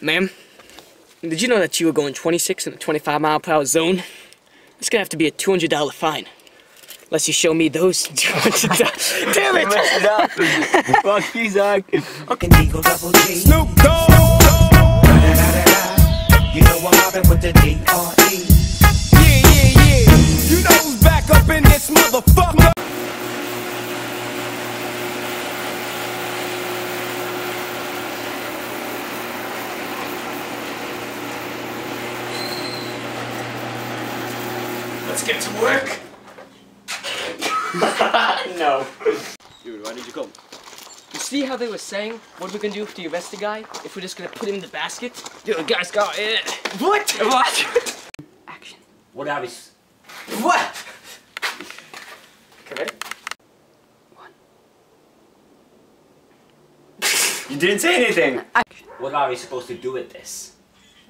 Ma'am, did you know that you were going 26 in a 25 mile per hour zone? It's gonna have to be a $200 fine. Unless you show me those $200. Damn it! it up. Fuck you, Zach. Okay. Eagle double G. Snoop Dogg. You know I'm mobbing with the D.R.E. Let's get to work. no. Dude, why did you come? You see how they were saying what we can gonna do if you arrest the guy? If we're just gonna put him in the basket? Dude, the guy's got it. What? What? Action. What have you? What? Okay, ready? One. You didn't say anything. Action. What are we supposed to do with this?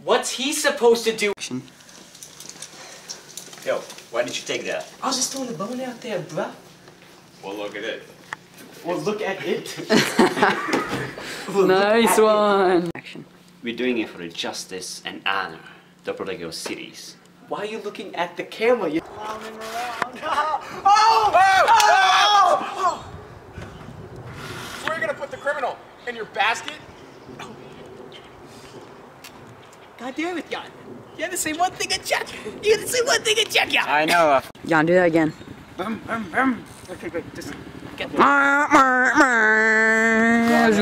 What's he supposed to do? Action. Yo, why did you take that? I was just throwing the bone out there, bruh. Well, look at it. Well, look at it. Nice one. Action. We're doing it for the justice and honor to protect your cities. Why are you looking at the camera? You're roaming around. Oh! Oh! oh! oh! oh! So we're gonna put the criminal in your basket? God damn it, God. You had to say one thing and check. You had to say one thing and check, yeah. I know. Jan, do that again. Okay, great. Just get Zoom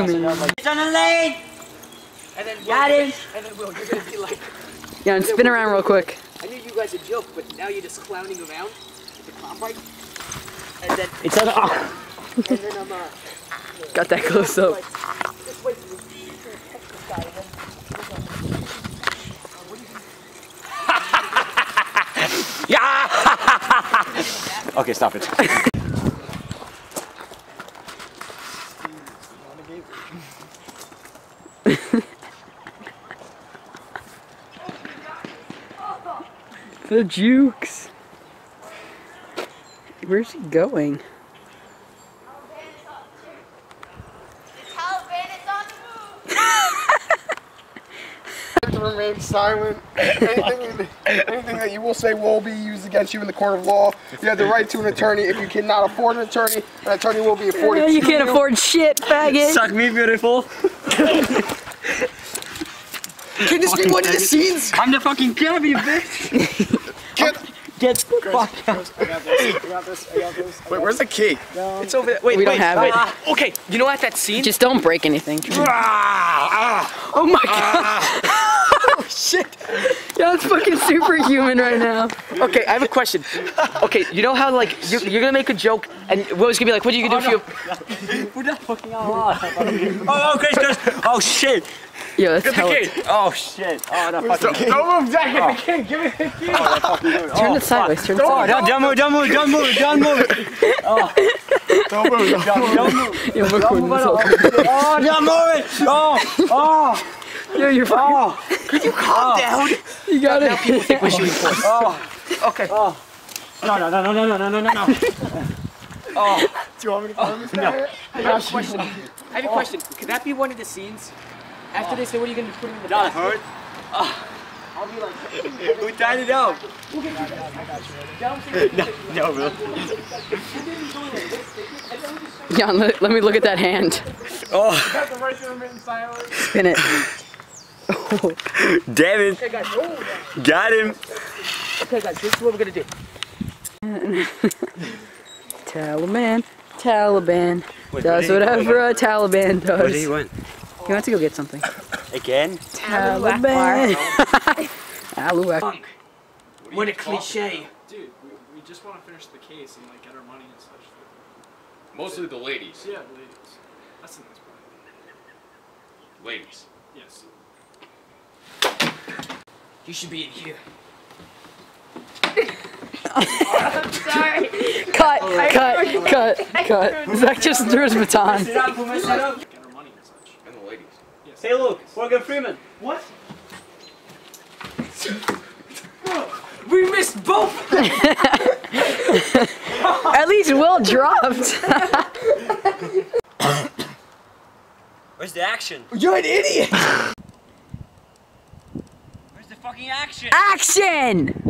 in. It's on the lane. And then Got Will, him. And then Will, you're gonna be like, Jan, spin around real quick. I knew you guys a joke, but now you're just clowning around with the clown bike. And then, It's on. Oh, and then I'm uh, got that close up. like, just wait till you you're gonna catch this guy and then. Okay, stop it. The jukes. Where's he going? Remain silent. Anything, anything that you will say will be used against you in the court of law. You have the right to an attorney. If you cannot afford an attorney, an attorney will be afforded Yeah, you to can't afford shit, faggot. Suck me, beautiful. Can this be one of the scenes? I'm the fucking cabby, bitch. Can- Get the fuck out. Wait, where's the key? It's over there. Wait, We don't wait. have it. Ah, okay, you know at that scene? Just don't break anything. Ah, ah. Oh my ah, god. oh shit. Yeah, it's fucking superhuman right now. Okay, I have a question. Okay, you know how like you're, you're gonna make a joke and Will's gonna be like, "What are you gonna do for your?" Put that fucking out loud. oh, oh, Chris, Chris. Oh, shit. Yo, that's Get the hella. key. Oh, shit. Oh, that fucking Don't move, Zach. Get the key. Give me the key. Turn it sideways. Turn it Oh, sideways. don't, oh, don't move, don't move, don't move, don't move. Don't move. Don't move. Don't, move. don't move. Yo, we're recording this whole Oh, don't move it. Oh, oh, Yo, you're fucking. oh. Calm oh. down. You got it. People think we're shooting force. Oh. Okay. Oh. No, no, no, no, no, no, no, no, no. Oh. Do you want me to film this oh, guy? I have a question. I have a question. Could that be one of the scenes? After they say, "What are you gonna put him in the That basket?" hurt. I'll be like, Who tied it up? No, no, bro. Jan, let, let me look at that hand. Oh, Have the right to remain silent. Spin it. damn it. "Okay, guys, oh, Got him. okay, guys, this is what we're gonna do." Taliban. Taliban. Wait, Does where whatever a Taliban does. Where did he went? He went to go get something. Again? Taliban. Alu Akbar. What a cliche. Dude, we, we just want to finish the case and like get our money and such. Mostly the ladies. Yeah, ladies. That's the nice part. Ladies. Yes. You should be in here. I'm sorry. Cut, cut, cut, cut. Zach just threw his baton. Get our money and such. And the ladies. Yes. Hey, look, Morgan Freeman. What? We missed both. At least Will dropped. Where's the action? You're an idiot. Action!